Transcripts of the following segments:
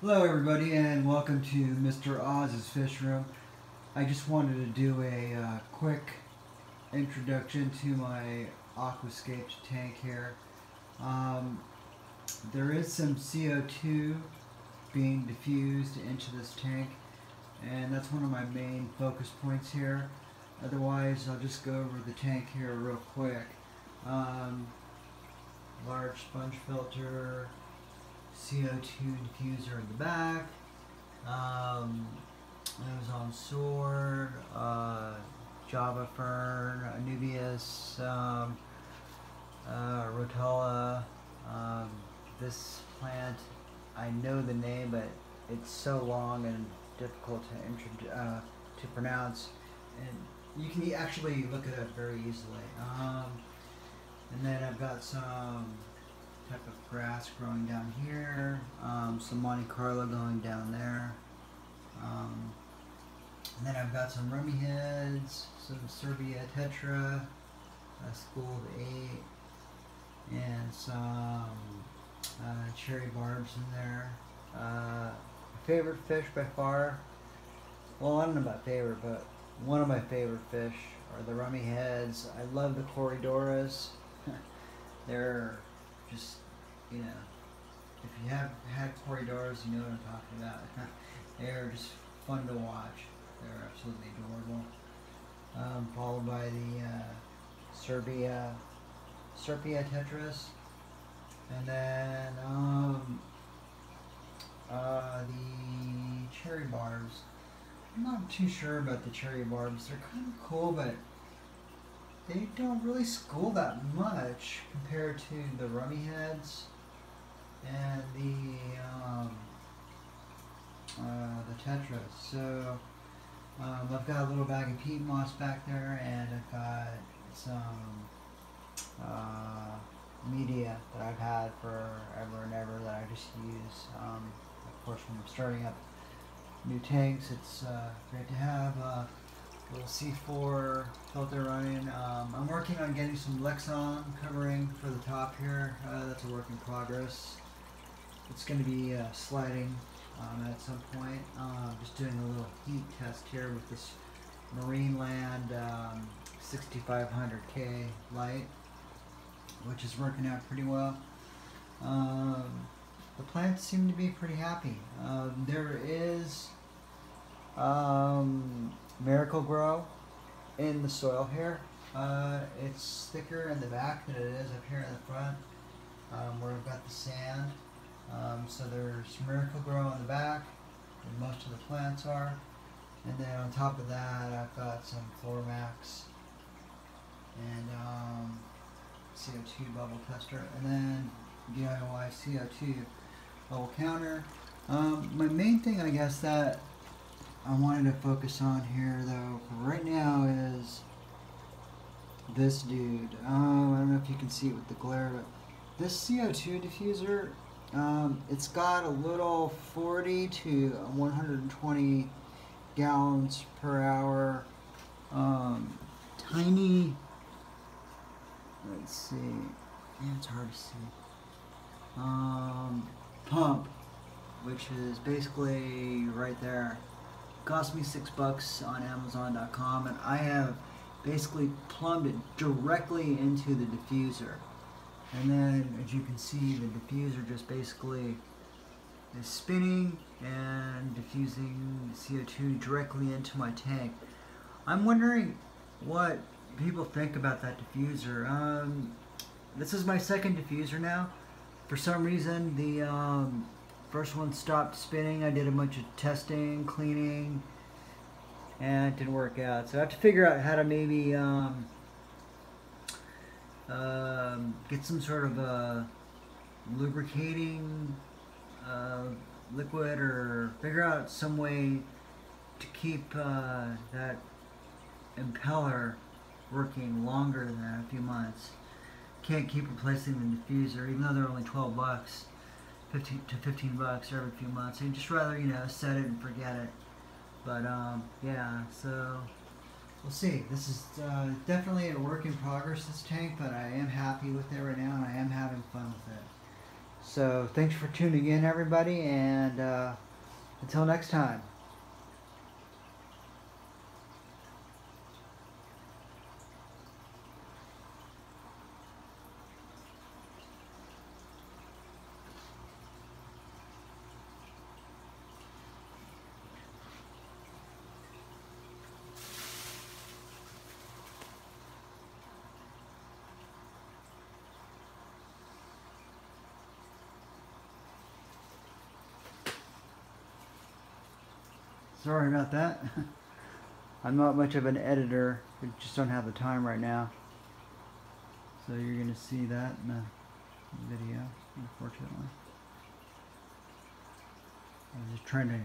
Hello everybody and welcome to Mr. Oz's Fish Room. I just wanted to do a uh, quick introduction to my aquascaped tank here. Um, there is some CO2 being diffused into this tank and that's one of my main focus points here. Otherwise I'll just go over the tank here real quick. Um, large sponge filter, CO2 diffuser in the back, um, on sword, uh, Java fern, Anubias, um, uh. Um, this plant, I know the name, but it's so long and difficult to uh, to pronounce, and you can actually look at it up very easily. Um, and then I've got some type of grass growing down here, um, some Monte Carlo going down there. Um, and then I've got some rummy heads, some Serpae tetra, a school of eight, and some uh, cherry barbs in there. Uh, favorite fish by far, well I don't know about favorite, but one of my favorite fish are the rummy heads. I love the Corydoras. They're just, you know, if you have had Corydoras, you know what I'm talking about. They're just fun to watch. They're absolutely adorable. Um, followed by the uh, Serpae, Serpae tetras, and then um, uh, the cherry barbs. I'm not too sure about the cherry barbs. They're kind of cool, but they don't really school that much compared to the rummy heads and the um, uh, the tetras. So um, I've got a little bag of peat moss back there, and I've got some uh, media that I've had forever and ever that I just use. Um, of course, when I'm starting up new tanks, it's uh, great to have. Uh, little C4 filter running. Um, I'm working on getting some Lexan covering for the top here. Uh, that's a work in progress. It's going to be uh, sliding um, at some point. Uh, just doing a little heat test here with this Marineland um, 6500K light, which is working out pretty well. Um, the plants seem to be pretty happy. Um, there is um, Miracle-Gro in the soil here. Uh, it's thicker in the back than it is up here in the front um, where I've got the sand. Um, so there's Miracle-Gro on the back where most of the plants are. And then on top of that I've got some Floramax and um, CO2 bubble tester and then DIY CO2 bubble counter. Um, my main thing I guess that I wanted to focus on here though right now is this dude. Um, I don't know if you can see it with the glare, but this CO2 diffuser, um, it's got a little 40 to 120 gallons per hour. Um, tiny, let's see, yeah, it's hard to see, um, pump, which is basically right there. Cost me six bucks on Amazon.com, and I have basically plumbed it directly into the diffuser. And then, as you can see, the diffuser just basically is spinning and diffusing CO2 directly into my tank. I'm wondering what people think about that diffuser. Um, this is my second diffuser now. For some reason, the um, First one stopped spinning. I did a bunch of testing, cleaning, and it didn't work out. So I have to figure out how to maybe um, um, get some sort of a lubricating uh, liquid or figure out some way to keep uh, that impeller working longer than a few months. Can't keep replacing the diffuser even though they're only 12 bucks. 15 to 15 bucks every few months. I'd just rather, you know, set it and forget it. But, um, yeah, so we'll see. This is uh, definitely a work in progress, this tank, but I am happy with it right now, and I am having fun with it. So thanks for tuning in, everybody, and uh, until next time. Sorry about that. I'm not much of an editor. I just don't have the time right now. So you're going to see that in the video, unfortunately. I'm just trying to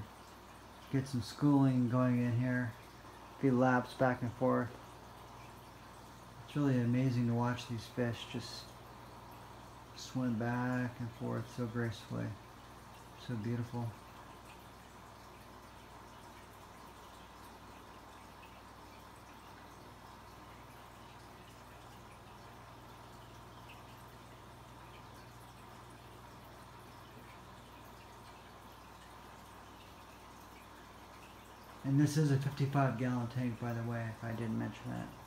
get some schooling going in here. A few laps back and forth. It's really amazing to watch these fish just swim back and forth so gracefully. So beautiful. And this is a 55 gallon tank, by the way, if I didn't mention that.